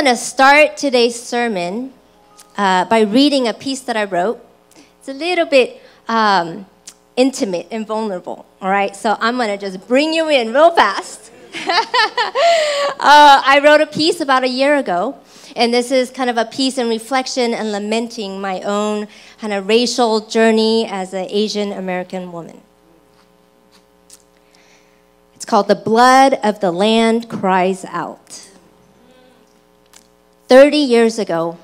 Going to start today's sermon uh, by reading a piece that I wrote. It's a little bit um, intimate and vulnerable, all right? So I'm going to just bring you in real fast. uh, I wrote a piece about a year ago, and this is kind of a piece in reflection and lamenting my own kind of racial journey as an Asian American woman. It's called The Blood of the Land Cries Out. 30 years ago,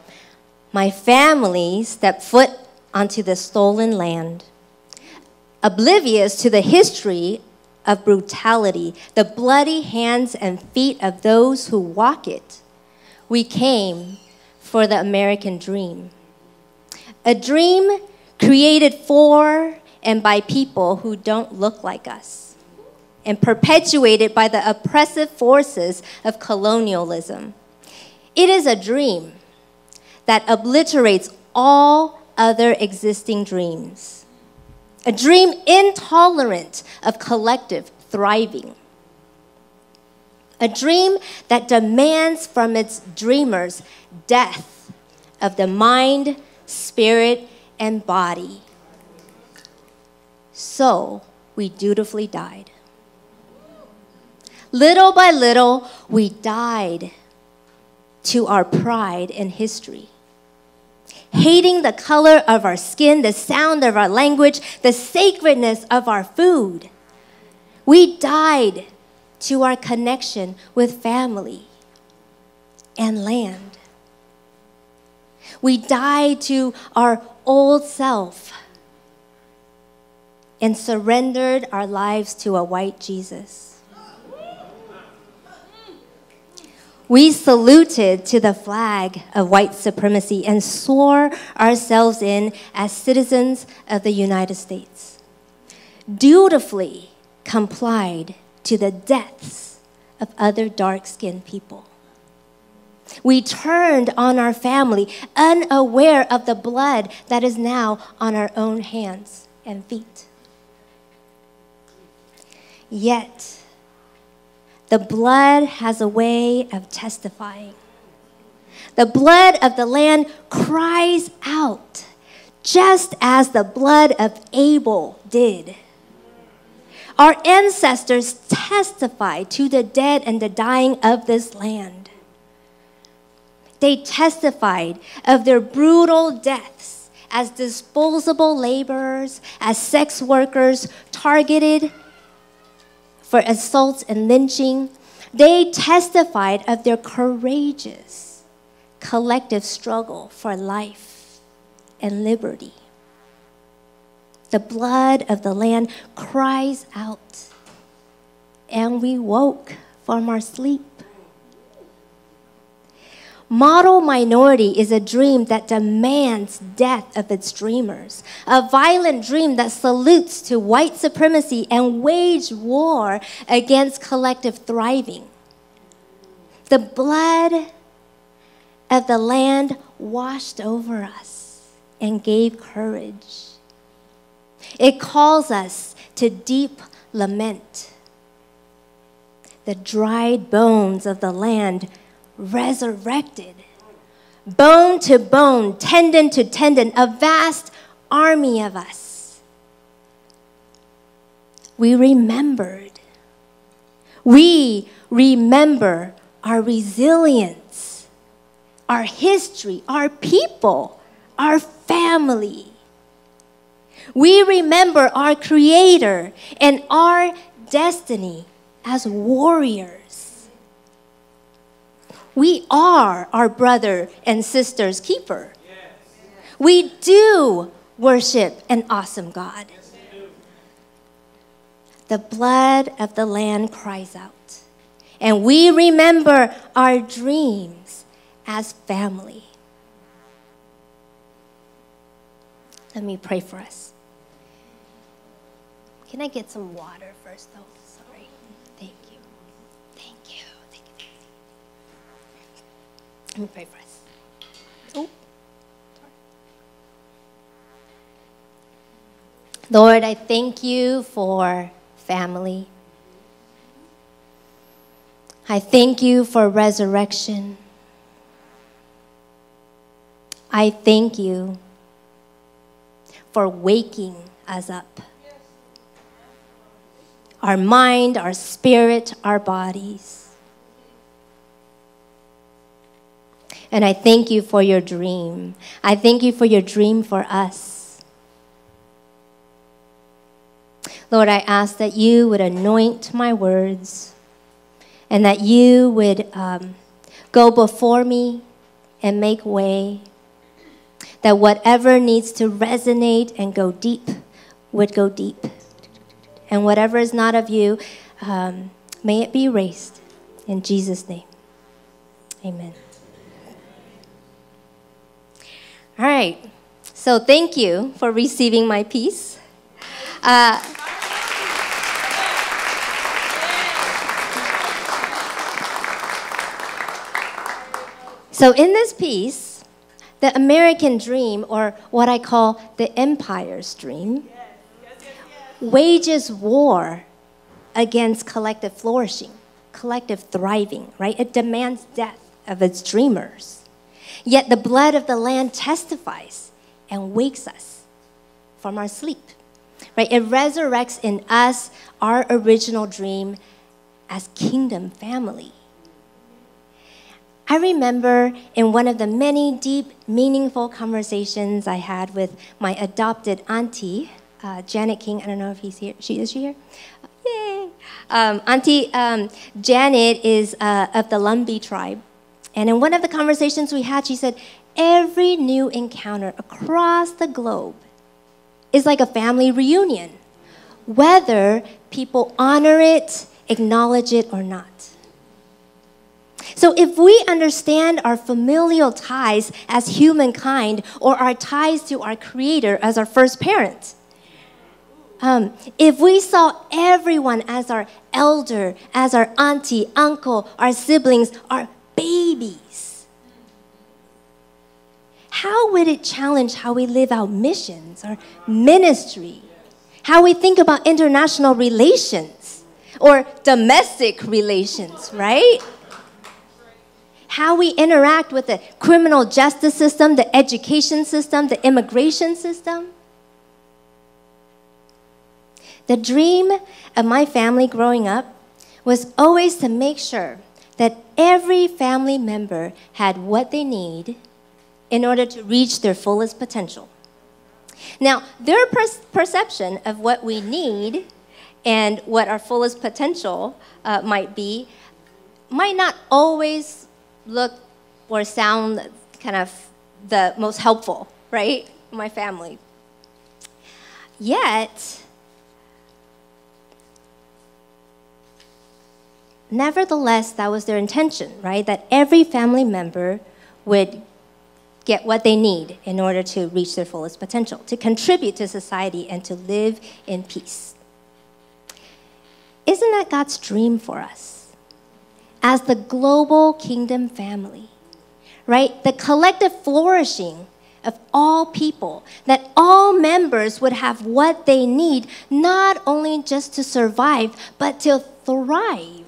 my family stepped foot onto the stolen land. Oblivious to the history of brutality, the bloody hands and feet of those who walk it, we came for the American dream. A dream created for and by people who don't look like us, and perpetuated by the oppressive forces of colonialism. It is a dream that obliterates all other existing dreams. A dream intolerant of collective thriving. A dream that demands from its dreamers death of the mind, spirit, and body. So we dutifully died. Little by little, we died to our pride in history. Hating the color of our skin, the sound of our language, the sacredness of our food. We died to our connection with family and land. We died to our old self and surrendered our lives to a white Jesus. We saluted to the flag of white supremacy and swore ourselves in as citizens of the United States. Dutifully complied to the deaths of other dark skinned people. We turned on our family, unaware of the blood that is now on our own hands and feet. Yet, the blood has a way of testifying. The blood of the land cries out, just as the blood of Abel did. Our ancestors testified to the dead and the dying of this land. They testified of their brutal deaths as disposable laborers, as sex workers targeted for assaults and lynching, they testified of their courageous collective struggle for life and liberty. The blood of the land cries out, and we woke from our sleep. Model minority is a dream that demands death of its dreamers, a violent dream that salutes to white supremacy and wage war against collective thriving. The blood of the land washed over us and gave courage. It calls us to deep lament. The dried bones of the land resurrected. Bone to bone, tendon to tendon, a vast army of us. We remembered. We remember our resilience, our history, our people, our family. We remember our Creator and our destiny as warriors. We are our brother and sister's keeper. We do worship an awesome God. The blood of the land cries out, and we remember our dreams as family. Let me pray for us. Can I get some water first, though? Let me pray for us. Oh. Lord, I thank you for family. I thank you for resurrection. I thank you for waking us up. Our mind, our spirit, our bodies. And I thank you for your dream. I thank you for your dream for us. Lord, I ask that you would anoint my words and that you would um, go before me and make way. That whatever needs to resonate and go deep would go deep. And whatever is not of you, um, may it be erased. In Jesus' name, amen. All right. So thank you for receiving my piece. Uh, so in this piece, the American dream, or what I call the empire's dream, wages war against collective flourishing, collective thriving, right? It demands death of its dreamers. Yet the blood of the Lamb testifies and wakes us from our sleep. Right? It resurrects in us our original dream as kingdom family. I remember in one of the many deep, meaningful conversations I had with my adopted auntie, uh, Janet King. I don't know if he's here. She is she here? Yay! Um, auntie um, Janet is uh, of the Lumbee tribe, and in one of the conversations we had, she said, every new encounter across the globe is like a family reunion, whether people honor it, acknowledge it, or not. So, if we understand our familial ties as humankind or our ties to our Creator as our first parent, um, if we saw everyone as our elder, as our auntie, uncle, our siblings, our babies. How would it challenge how we live out missions or ministry? How we think about international relations or domestic relations, right? How we interact with the criminal justice system, the education system, the immigration system. The dream of my family growing up was always to make sure that every family member had what they need in order to reach their fullest potential. Now, their per- perception of what we need and what our fullest potential uh, might be might not always look or sound kind of the most helpful, right? My family. Yet, nevertheless, that was their intention, right? That every family member would get what they need in order to reach their fullest potential, to contribute to society, and to live in peace. Isn't that God's dream for us? As the global kingdom family, right? The collective flourishing of all people, that all members would have what they need, not only just to survive, but to thrive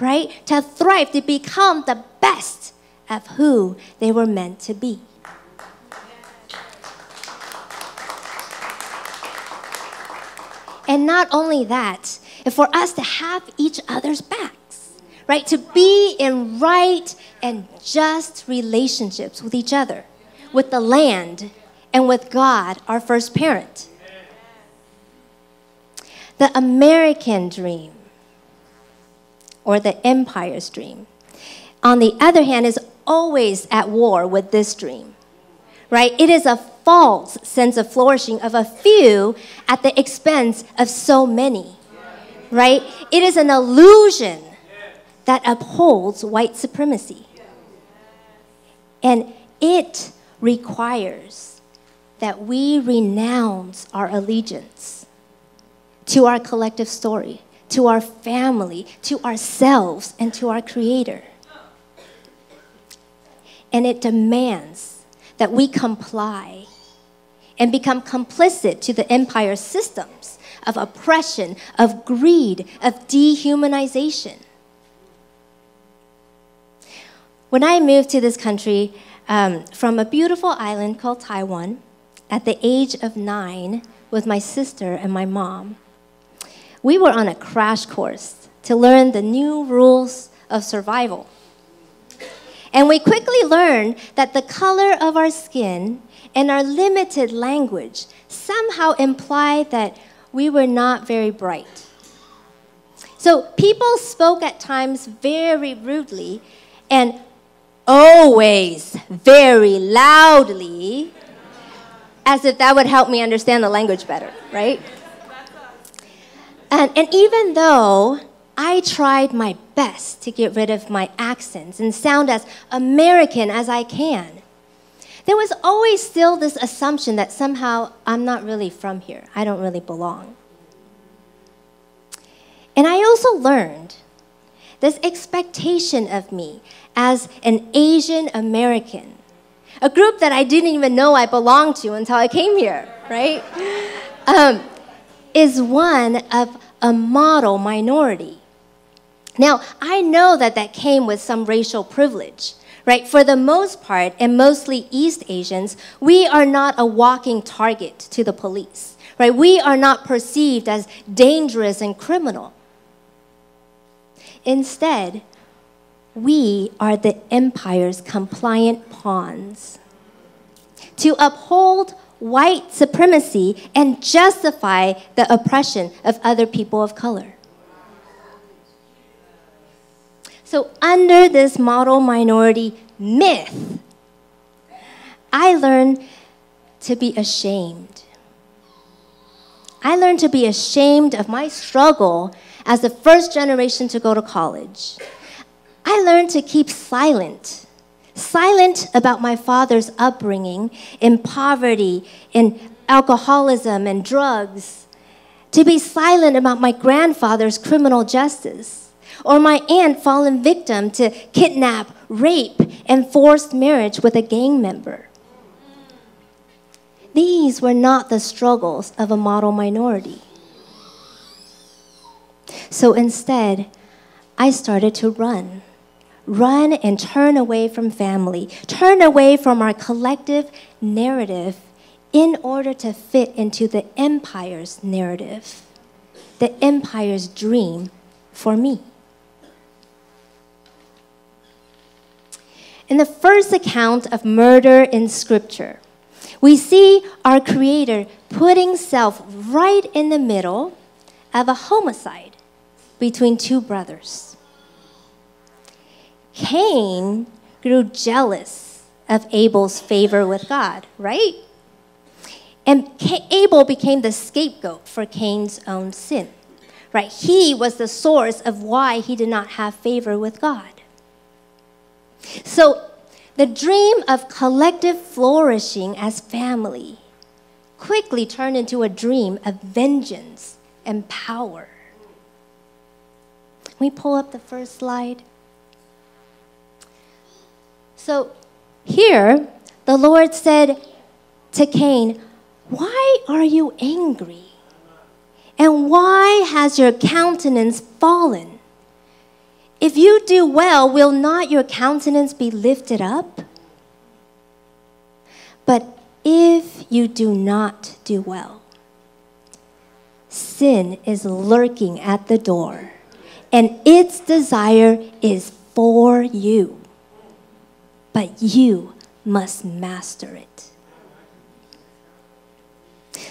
right? To thrive, to become the best of who they were meant to be. And not only that, for us to have each other's backs, right? To be in right and just relationships with each other, with the land, and with God, our first parent. The American dream or the empire's dream. On the other hand, is always at war with this dream, right? It is a false sense of flourishing of a few at the expense of so many, right? It is an illusion that upholds white supremacy. And it requires that we renounce our allegiance to our collective story to our family, to ourselves, and to our Creator. And it demands that we comply and become complicit to the empire systems of oppression, of greed, of dehumanization. When I moved to this country um, from a beautiful island called Taiwan at the age of nine with my sister and my mom, we were on a crash course to learn the new rules of survival. And we quickly learned that the color of our skin and our limited language somehow implied that we were not very bright. So people spoke at times very rudely and always very loudly, as if that would help me understand the language better, right? And, and even though I tried my best to get rid of my accents and sound as American as I can. There was always still this assumption that somehow I'm not really from here, I don't really belong. And I also learned this expectation of me as an Asian American, a group that I didn't even know I belonged to until I came here, right? Um, is one of a model minority. Now, I know that that came with some racial privilege, right? For the most part, and mostly East Asians, we are not a walking target to the police, right? We are not perceived as dangerous and criminal. Instead, we are the empire's compliant pawns. To uphold white supremacy and justify the oppression of other people of color. So, under this model minority myth, I learned to be ashamed. I learned to be ashamed of my struggle as the first generation to go to college. I learned to keep silent, silent about my father's upbringing in poverty, in alcoholism and drugs, to be silent about my grandfather's criminal justice or my aunt fallen victim to kidnap, rape, and forced marriage with a gang member. These were not the struggles of a model minority. So instead, I started to run. Run and turn away from family, turn away from our collective narrative in order to fit into the empire's narrative, the empire's dream for me. In the first account of murder in Scripture, we see our Creator putting self right in the middle of a homicide between two brothers. Cain grew jealous of Abel's favor with God, right? And Abel became the scapegoat for Cain's own sin, right? He was the source of why he did not have favor with God. So, the dream of collective flourishing as family quickly turned into a dream of vengeance and power. Can we pull up the first slide? So, here, the Lord said to Cain, Why are you angry? And why has your countenance fallen? If you do well, will not your countenance be lifted up? But if you do not do well, sin is lurking at the door, and its desire is for you. But you must master it.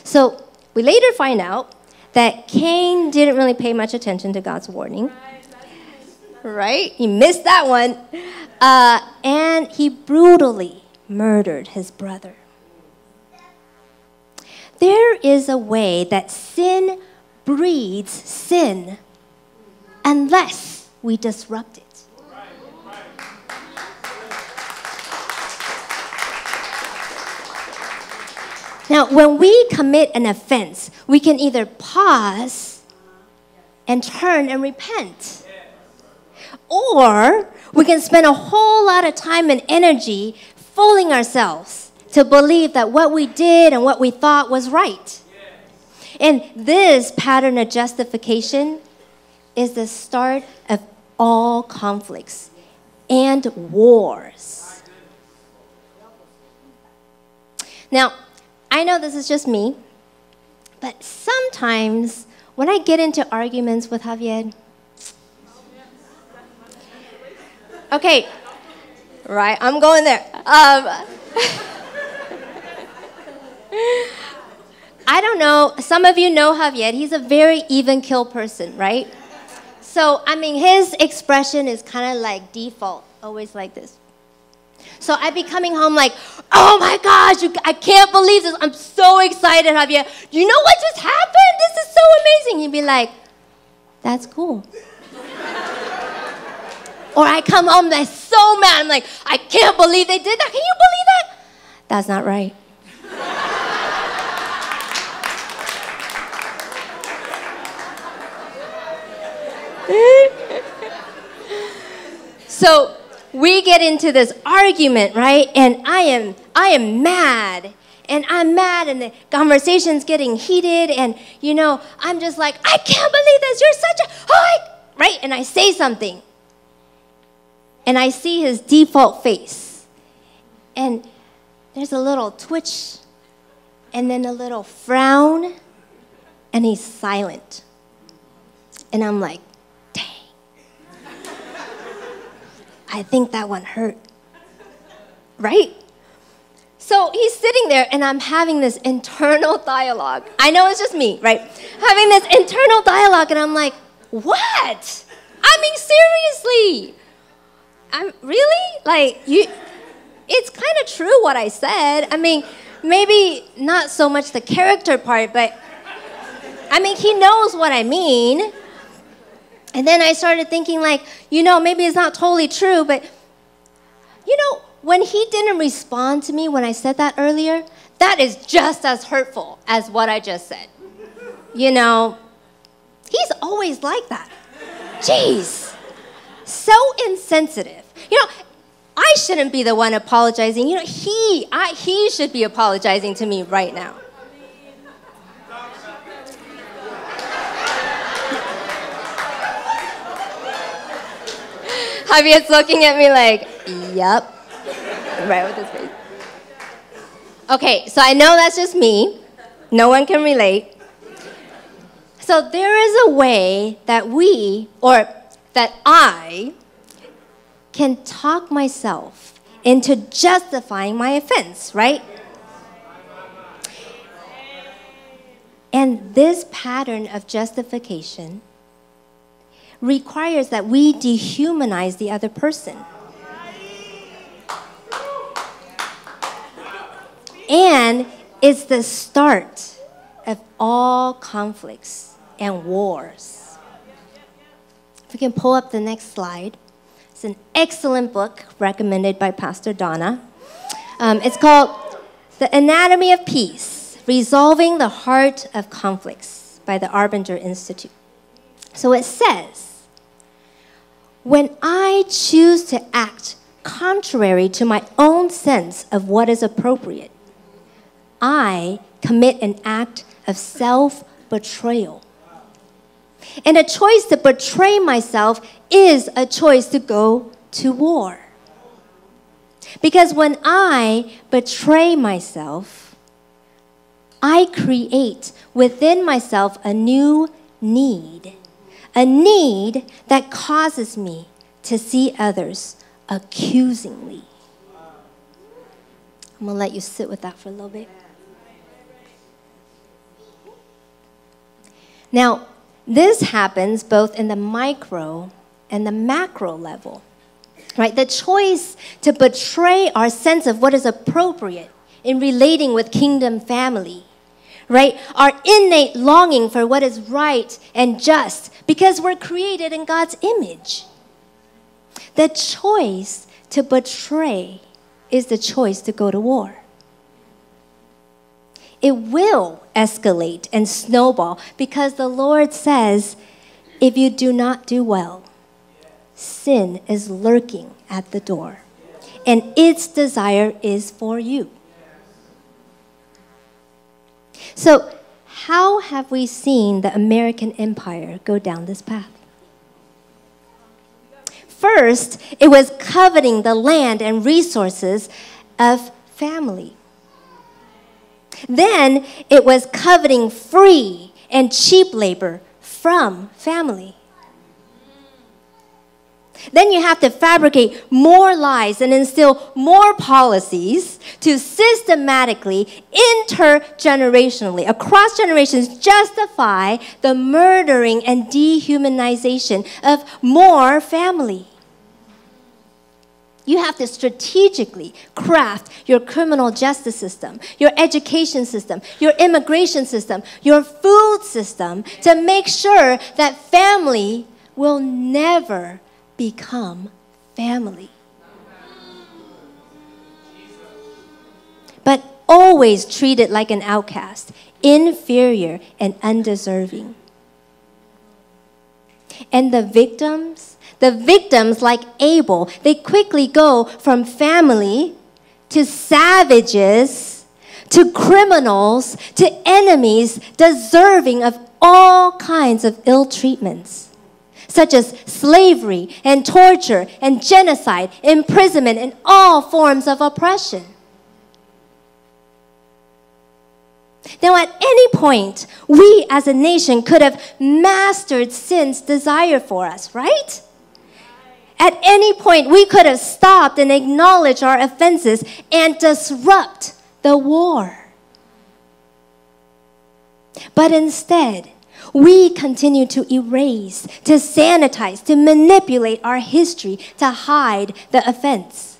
So we later find out that Cain didn't really pay much attention to God's warning right? He missed that one. Uh, and he brutally murdered his brother. There is a way that sin breeds sin unless we disrupt it. Now, when we commit an offense, we can either pause and turn and repent or we can spend a whole lot of time and energy fooling ourselves to believe that what we did and what we thought was right. And this pattern of justification is the start of all conflicts and wars. Now, I know this is just me, but sometimes when I get into arguments with Javier, okay, right, I'm going there. Um, I don't know, some of you know Javier. He's a very even kill person, right? So, I mean, his expression is kind of like default, always like this. So I'd be coming home like, oh my gosh, you, I can't believe this. I'm so excited, Javier. Do you know what just happened? This is so amazing. He'd be like, that's cool. or I come home like so mad. I'm like, I can't believe they did that. Can you believe that? That's not right. so we get into this argument, right? And I am I am mad. And I'm mad and the conversation's getting heated and you know, I'm just like, I can't believe this. You're such a oh, right? And I say something. And I see his default face. And there's a little twitch and then a little frown and he's silent. And I'm like, I think that one hurt. Right? So he's sitting there, and I'm having this internal dialogue. I know it's just me, right? Having this internal dialogue, and I'm like, what? I mean, seriously. I'm really? Like, you. It's kind of true what I said. I mean, maybe not so much the character part, but I mean, he knows what I mean. And then I started thinking, like, you know, maybe it's not totally true, but you know, when he didn't respond to me when I said that earlier, that is just as hurtful as what I just said. You know, he's always like that. Jeez, so insensitive. You know, I shouldn't be the one apologizing. You know, he, I, he should be apologizing to me right now. Javier's looking at me like, yep. Right with his face. Okay, so I know that's just me. No one can relate. So there is a way that we, or that I, can talk myself into justifying my offense, right? And this pattern of justification requires that we dehumanize the other person. And it's the start of all conflicts and wars. If we can pull up the next slide, it's an excellent book recommended by Pastor Donna. Um, it's called The Anatomy of Peace Resolving the Heart of Conflicts by the Arbinger Institute. So it says, when I choose to act contrary to my own sense of what is appropriate, I commit an act of self betrayal. And a choice to betray myself is a choice to go to war. Because when I betray myself, I create within myself a new need a need that causes me to see others accusingly. I'm going to let you sit with that for a little bit. Now, this happens both in the micro and the macro level. Right? The choice to betray our sense of what is appropriate in relating with kingdom family right? Our innate longing for what is right and just because we're created in God's image. The choice to betray is the choice to go to war. It will escalate and snowball because the Lord says, if you do not do well, sin is lurking at the door, and its desire is for you. So, how have we seen the American empire go down this path? First, it was coveting the land and resources of family. Then it was coveting free and cheap labor from family. Then you have to fabricate more lies and instill more policies to systematically, intergenerationally, across generations, justify the murdering and dehumanization of more family. You have to strategically craft your criminal justice system, your education system, your immigration system, your food system to make sure that family will never become family. But always treated like an outcast, inferior, and undeserving. And the victims, the victims like Abel, they quickly go from family to savages to criminals to enemies deserving of all kinds of ill treatments such as slavery and torture and genocide, imprisonment, and all forms of oppression. Now, at any point, we as a nation could have mastered sin's desire for us, right? At any point, we could have stopped and acknowledged our offenses and disrupt the war. But instead, we continue to erase, to sanitize, to manipulate our history to hide the offense.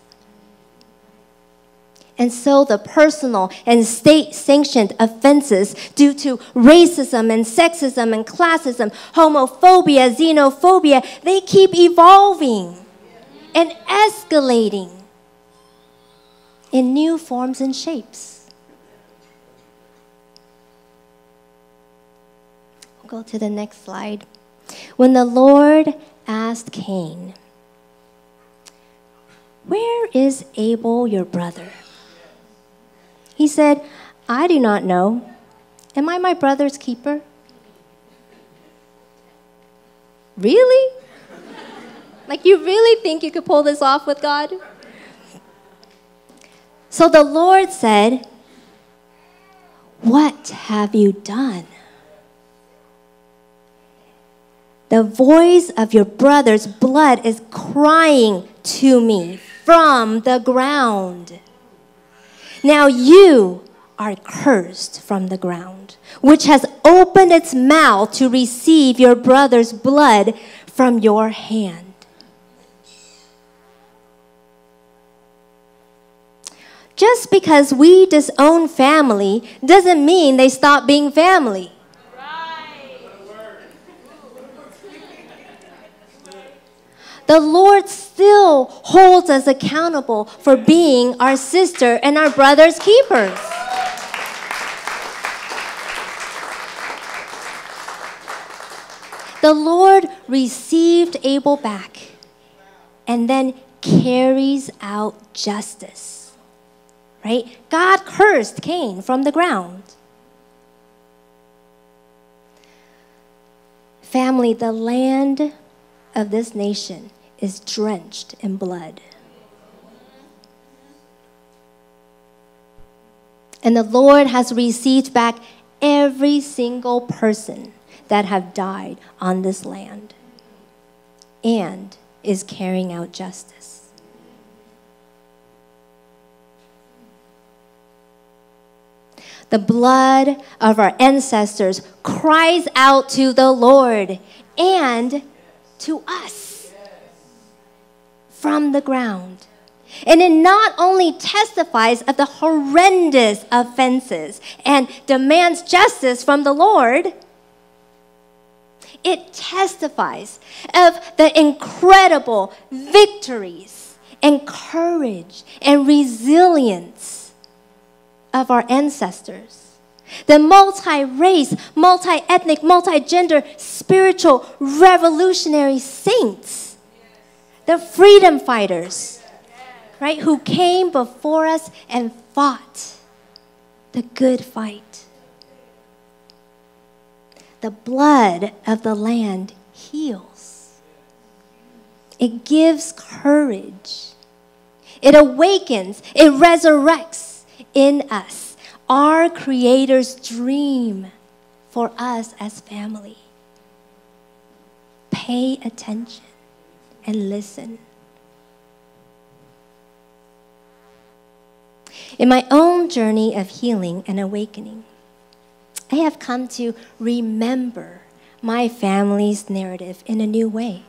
And so the personal and state sanctioned offenses due to racism and sexism and classism, homophobia, xenophobia, they keep evolving and escalating in new forms and shapes. Go to the next slide. When the Lord asked Cain, Where is Abel, your brother? He said, I do not know. Am I my brother's keeper? Really? like, you really think you could pull this off with God? So the Lord said, What have you done? The voice of your brother's blood is crying to me from the ground. Now you are cursed from the ground, which has opened its mouth to receive your brother's blood from your hand. Just because we disown family doesn't mean they stop being family. The Lord still holds us accountable for being our sister and our brother's keepers. The Lord received Abel back and then carries out justice. Right? God cursed Cain from the ground. Family, the land of this nation is drenched in blood. And the Lord has received back every single person that have died on this land and is carrying out justice. The blood of our ancestors cries out to the Lord and to us from the ground. And it not only testifies of the horrendous offenses and demands justice from the Lord, it testifies of the incredible victories and courage and resilience of our ancestors. The multi race, multi ethnic, multi gender, spiritual, revolutionary saints the freedom fighters, right, who came before us and fought the good fight. the blood of the land heals. It gives courage. It awakens. It resurrects in us our Creator's dream for us as family. Pay attention and listen. In my own journey of healing and awakening, I have come to remember my family's narrative in a new way.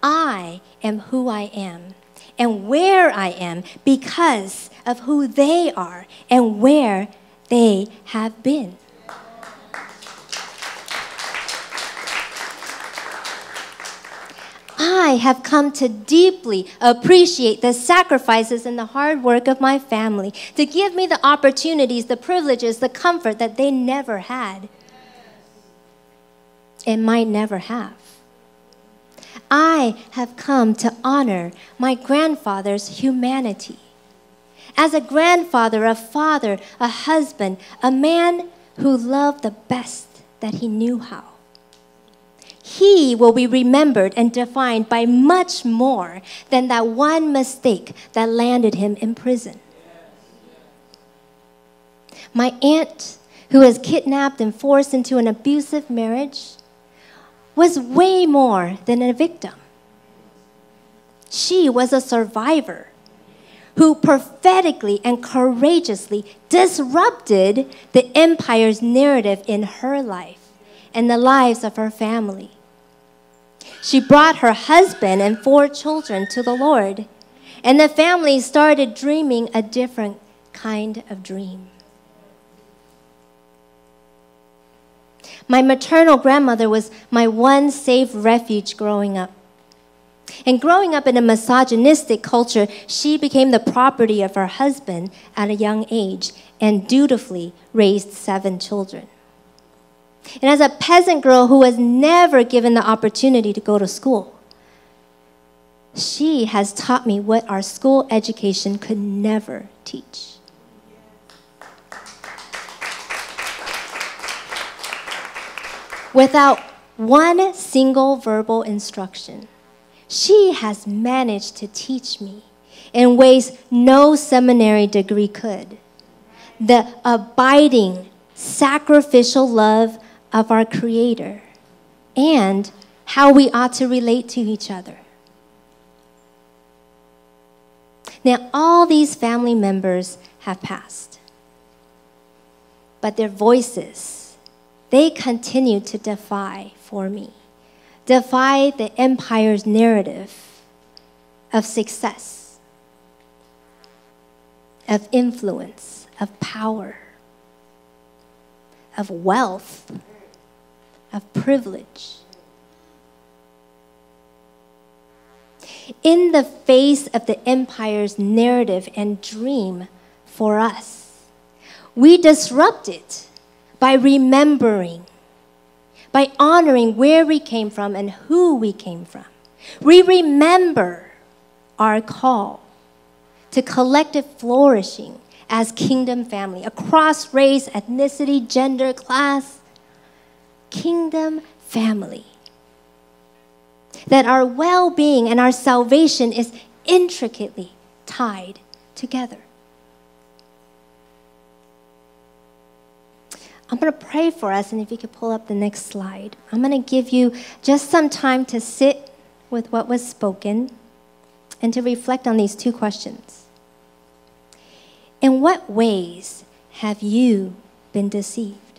I am who I am and where I am because of who they are and where they have been. I have come to deeply appreciate the sacrifices and the hard work of my family to give me the opportunities, the privileges, the comfort that they never had and might never have. I have come to honor my grandfather's humanity. As a grandfather, a father, a husband, a man who loved the best that he knew how he will be remembered and defined by much more than that one mistake that landed him in prison. My aunt, who was kidnapped and forced into an abusive marriage, was way more than a victim. She was a survivor who prophetically and courageously disrupted the empire's narrative in her life and the lives of her family. She brought her husband and four children to the Lord, and the family started dreaming a different kind of dream. My maternal grandmother was my one safe refuge growing up. And growing up in a misogynistic culture, she became the property of her husband at a young age and dutifully raised seven children. And as a peasant girl who was never given the opportunity to go to school, she has taught me what our school education could never teach. Without one single verbal instruction, she has managed to teach me in ways no seminary degree could the abiding, sacrificial love of our Creator and how we ought to relate to each other. Now, all these family members have passed, but their voices, they continue to defy for me, defy the empire's narrative of success, of influence, of power, of wealth of privilege. In the face of the empire's narrative and dream for us, we disrupt it by remembering, by honoring where we came from and who we came from. We remember our call to collective flourishing as kingdom family across race, ethnicity, gender, class, kingdom family. That our well being and our salvation is intricately tied together. I'm going to pray for us, and if you could pull up the next slide, I'm going to give you just some time to sit with what was spoken and to reflect on these two questions. In what ways have you been deceived?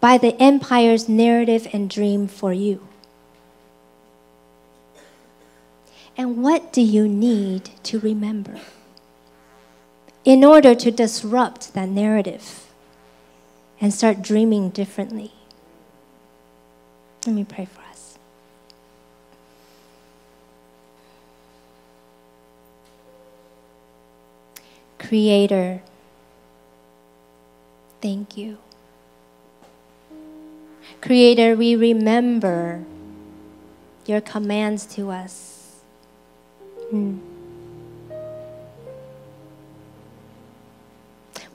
By the empire's narrative and dream for you? And what do you need to remember in order to disrupt that narrative and start dreaming differently? Let me pray for us. Creator, thank you. Creator, we remember your commands to us. Hmm.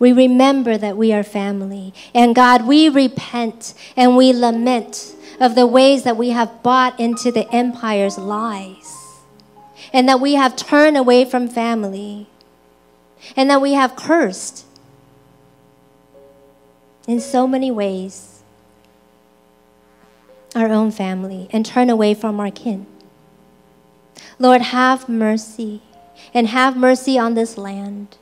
we remember that we are family. And God, we repent and we lament of the ways that we have bought into the empire's lies and that we have turned away from family and that we have cursed in so many ways our own family and turn away from our kin. Lord, have mercy and have mercy on this land.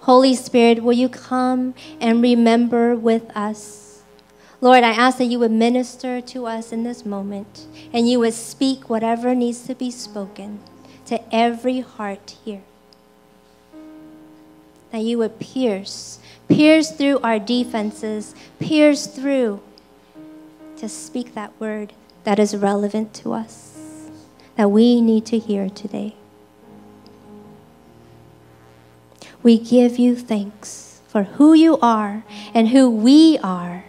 Holy Spirit, will you come and remember with us? Lord, I ask that you would minister to us in this moment and you would speak whatever needs to be spoken to every heart here. That you would pierce, pierce through our defenses, pierce through to speak that word that is relevant to us, that we need to hear today. We give you thanks for who you are and who we are,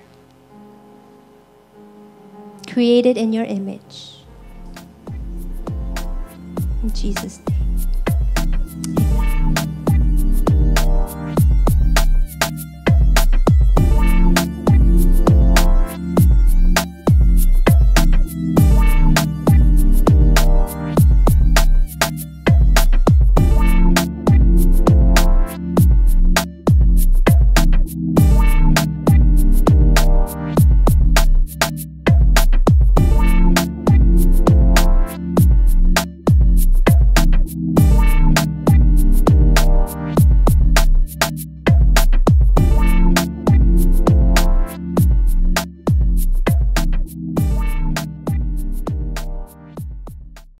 created in your image. In Jesus' name.